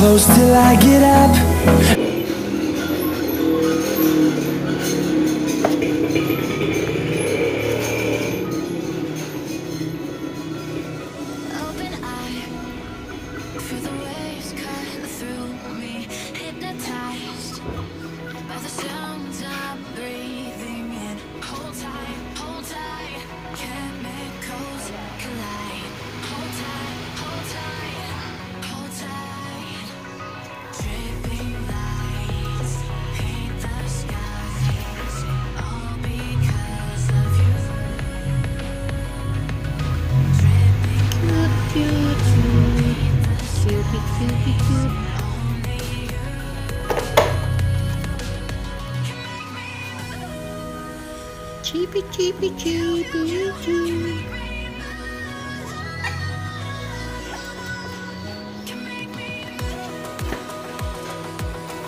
close till I get up. Cheepy, cheepy, cheepy, cheepy.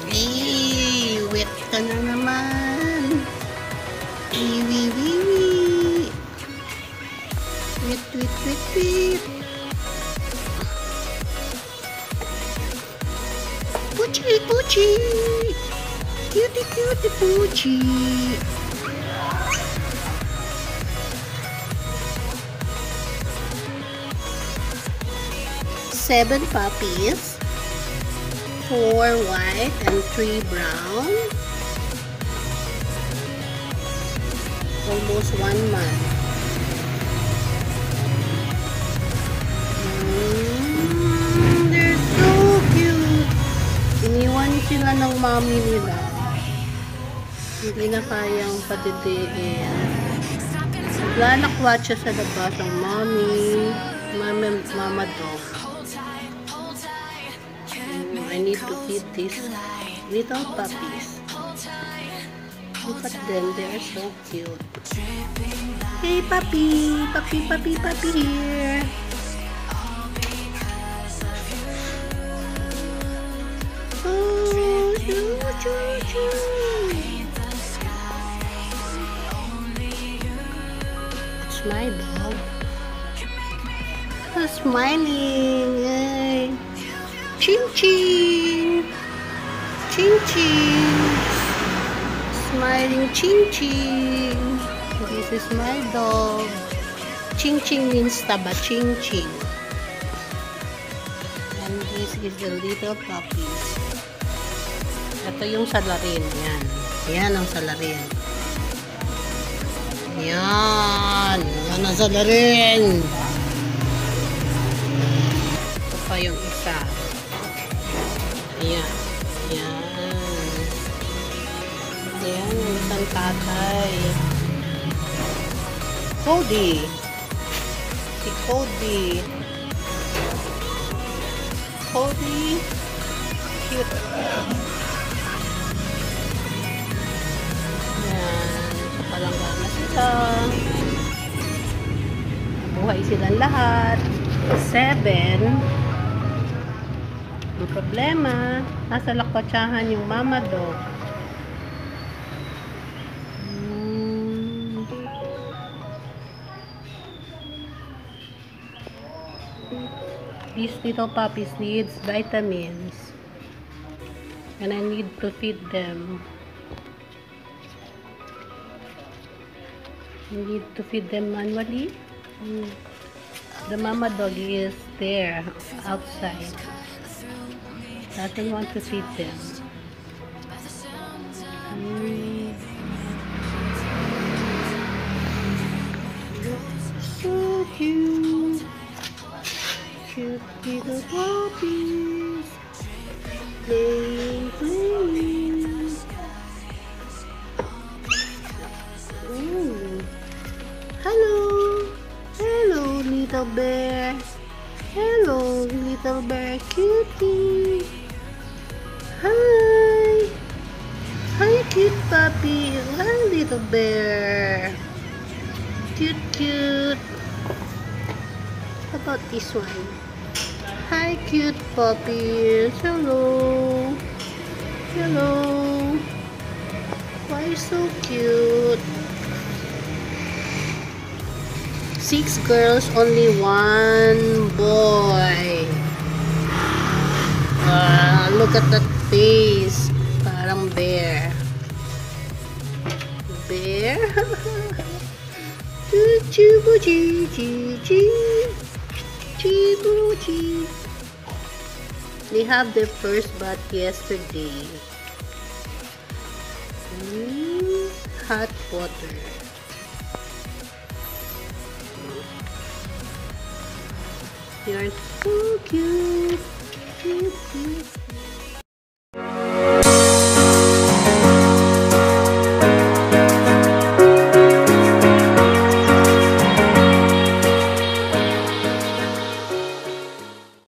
Hey, wet ka na naman. Hey, wee, wee, wee. Wet, wet, wet, wet. Poochie, poochie. Cutie, cutie, poochie. 7 puppies, 4 white and 3 brown. Almost 1 month. Mm, they're so cute. Iniwan sila ng mommy nila. Hindi na kayang patitigil. Naglalakwa siya sa labas ng mommy. Mama, mama dog. I need to feed these little puppies. Look at them, they are so cute. Hey puppy, puppy, puppy, puppy here. Oh, choo, choo, choo. It's my dog. Oh, smiling. Yay. Ching ching. Ching ching. Smiling ching ching. This is my dog. Ching ching means taba ching. And this is the little puppies. Ito yung salarin. Yan. Yan ang salarin. Yan. Yan ang salarin. Ito pa yung isa. Tatay. Cody. Si Cody. Cody. Cute. Ayan. Sa palanggan na sila. Buhay silang lahat. Seven. Ang problema, nasa lakwatsahan yung mama dog. These little puppies needs vitamins. And I need to feed them. I need to feed them manually. Mm. The mama dog is there outside. Doesn't want to feed them. Bear. Hello, little bear cutie. Hi. Hi, cute puppy. Hi, little bear. Cute, cute. How about this one? Hi, cute puppies. Hello. Hello. Why so cute? Six girls, only one boy. Ah, look at that face. Parang bear. Bear? Chibuchi, chi. They have their first bath yesterday. Mm, hot water. You're so cute. cute, cute.